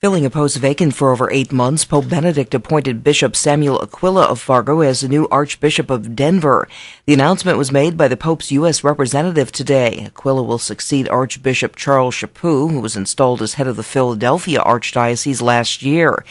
Filling a post vacant for over eight months, Pope Benedict appointed Bishop Samuel Aquila of Fargo as the new Archbishop of Denver. The announcement was made by the Pope's U.S. representative today. Aquila will succeed Archbishop Charles Chaput, who was installed as head of the Philadelphia Archdiocese last year.